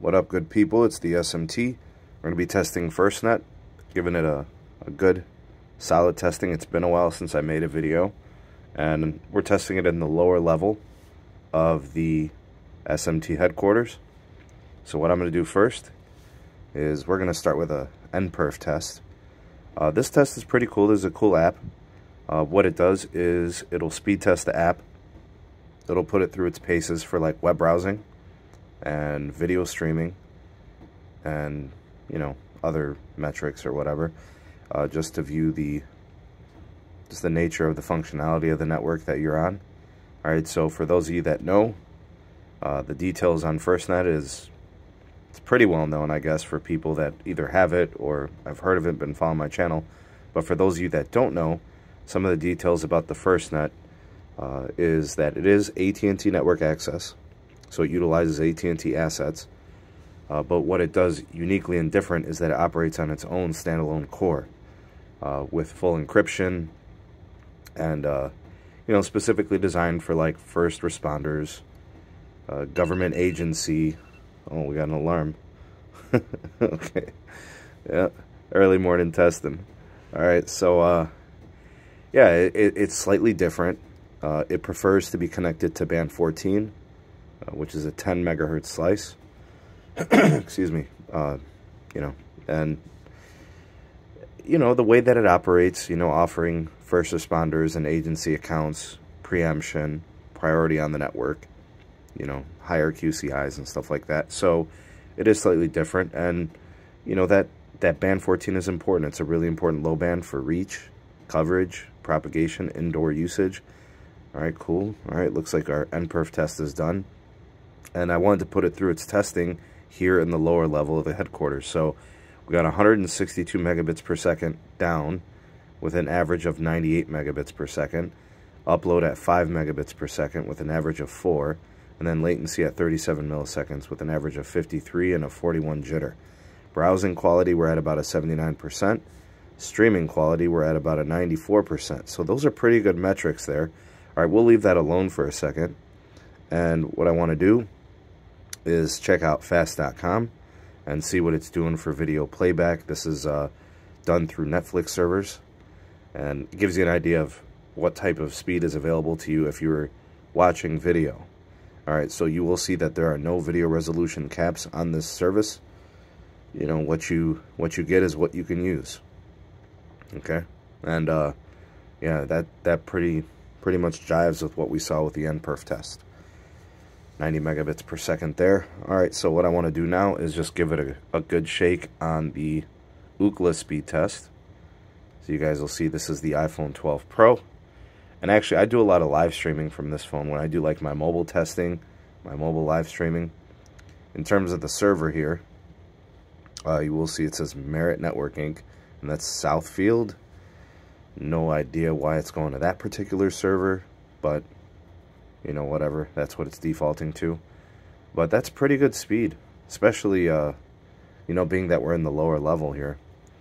What up, good people? It's the SMT. We're going to be testing FirstNet, giving it a, a good, solid testing. It's been a while since I made a video, and we're testing it in the lower level of the SMT headquarters. So what I'm going to do first is we're going to start with a NPerf test. Uh, this test is pretty cool. There's a cool app. Uh, what it does is it'll speed test the app. It'll put it through its paces for like web browsing and video streaming and, you know, other metrics or whatever, uh, just to view the just the nature of the functionality of the network that you're on. All right, so for those of you that know, uh, the details on FirstNet is it's pretty well known, I guess, for people that either have it or I've heard of it, been following my channel. But for those of you that don't know, some of the details about the FirstNet uh, is that it is AT&T network access, so it utilizes AT&T assets. Uh, but what it does uniquely and different is that it operates on its own standalone core uh, with full encryption and, uh, you know, specifically designed for like first responders, uh, government agency. Oh, we got an alarm. okay. Yeah. Early morning testing. All right. So, uh, yeah, it, it's slightly different. Uh, it prefers to be connected to band 14, uh, which is a 10 megahertz slice. Excuse me. Uh, you know, and you know the way that it operates. You know, offering first responders and agency accounts preemption, priority on the network. You know, higher QCIs and stuff like that. So it is slightly different, and you know that that band 14 is important. It's a really important low band for reach, coverage, propagation, indoor usage. All right, cool. All right, looks like our NPerf test is done. And I wanted to put it through its testing here in the lower level of the headquarters. So we got 162 megabits per second down with an average of 98 megabits per second. Upload at 5 megabits per second with an average of 4. And then latency at 37 milliseconds with an average of 53 and a 41 jitter. Browsing quality, we're at about a 79%. Streaming quality, we're at about a 94%. So those are pretty good metrics there. All right, we'll leave that alone for a second. And what I want to do is check out fast.com and see what it's doing for video playback. This is uh, done through Netflix servers and it gives you an idea of what type of speed is available to you if you're watching video. All right, so you will see that there are no video resolution caps on this service. You know, what you what you get is what you can use. Okay, and uh, yeah, that that pretty pretty much jives with what we saw with the NPerf test. 90 megabits per second there. All right, so what I want to do now is just give it a, a good shake on the Ookla speed test. So you guys will see this is the iPhone 12 Pro. And actually, I do a lot of live streaming from this phone when I do like my mobile testing, my mobile live streaming. In terms of the server here, uh, you will see it says Merit Network Inc and that's Southfield. No idea why it's going to that particular server, but you know, whatever. That's what it's defaulting to. But that's pretty good speed, especially, uh, you know, being that we're in the lower level here.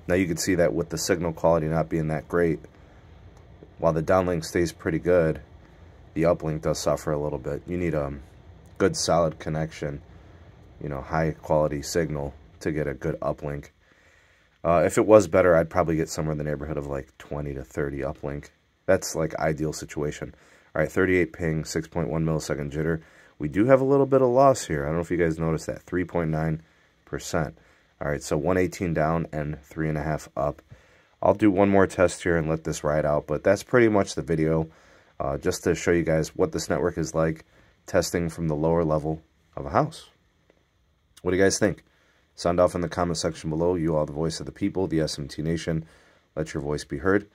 Now you can see that with the signal quality not being that great, while the downlink stays pretty good, the uplink does suffer a little bit. You need a um, good solid connection, you know, high quality signal to get a good uplink. Uh, if it was better, I'd probably get somewhere in the neighborhood of like 20 to 30 uplink. That's like ideal situation. All right, 38 ping, 6.1 millisecond jitter. We do have a little bit of loss here. I don't know if you guys noticed that, 3.9%. All right, so 118 down and 3.5 up. I'll do one more test here and let this ride out, but that's pretty much the video, uh, just to show you guys what this network is like, testing from the lower level of a house. What do you guys think? Sound off in the comment section below. You are the voice of the people, the SMT Nation. Let your voice be heard.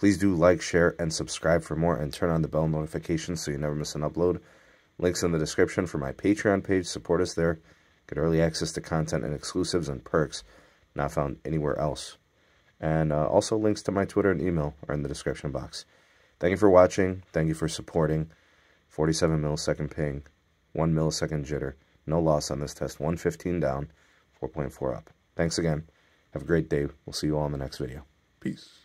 Please do like, share, and subscribe for more, and turn on the bell notifications so you never miss an upload. Links in the description for my Patreon page. Support us there. Get early access to content and exclusives and perks not found anywhere else. And uh, also links to my Twitter and email are in the description box. Thank you for watching. Thank you for supporting. 47 millisecond ping, 1 millisecond jitter. No loss on this test. 115 down. 4.4 up. Thanks again. Have a great day. We'll see you all in the next video. Peace.